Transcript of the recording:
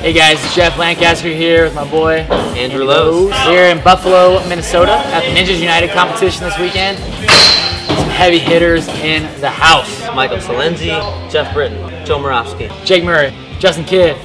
Hey guys, Jeff Lancaster here with my boy Andrew Lowe. We're in Buffalo, Minnesota at the Ninjas United competition this weekend. Some heavy hitters in the house. Michael Silenzi, Geoff Britten, Joe Moravsky, Jake Murray, Justin Kidd.